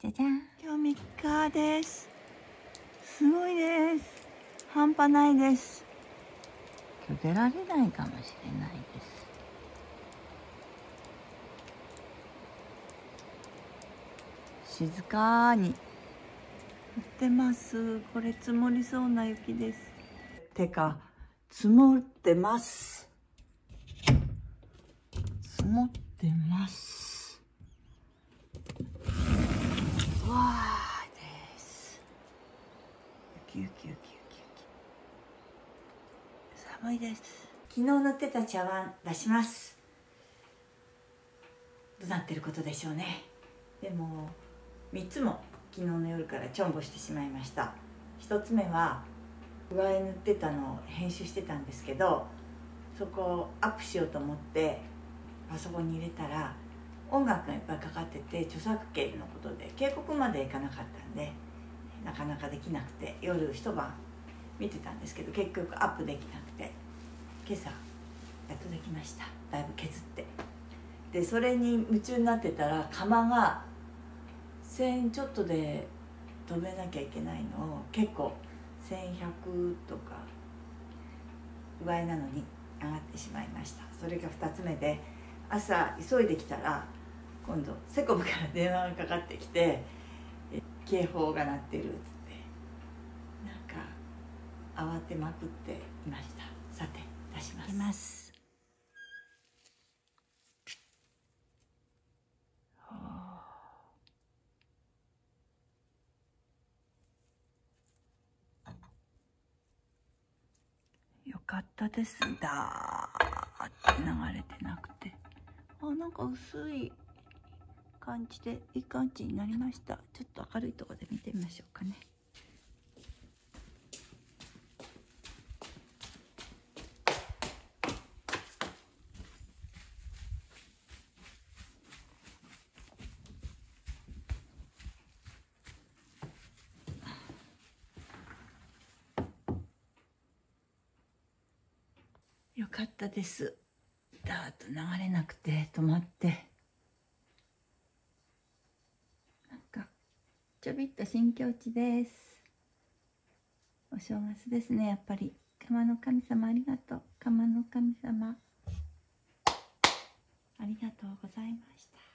じゃじゃん。今日3日です。すごいです。半端ないです。今日出られないかもしれないです。静かに。降ってます。これ積もりそうな雪です。てか積もってます。積もってますわーです雪雪雪雪雪寒いです。昨日塗ってた茶碗出します。どうなってることでしょうね。でも3つも昨日の夜からチョンボしてしまいました。1つ目は上絵塗ってたのを編集してたんですけどそこをアップしようと思ってパソコンに入れたら音楽がいっぱいかかってて著作権のことで警告までいかなかったんでなかなかできなくて夜一晩見てたんですけど結局アップできなくて今朝やっとできました。だいぶ削って。でそれに夢中になってたら釜が1000ちょっとで止めなきゃいけないのを結構1100とか上なのに上がってしまいました。それが2つ目で朝急いできたら今度セコムから電話がかかってきて警報が鳴ってるっつって。なんか慌てまくっていました。さて出します。ます。よかったです。だーって流れてなくて。あなんか薄い。感じでいい感じになりました。ちょっと明るいところで見てみましょうかね。よかったです。ダーッと流れなくて止まってなんかちょびっと新境地です。お正月ですねやっぱり。釜の神様ありがとう。釜の神様。ありがとうございました。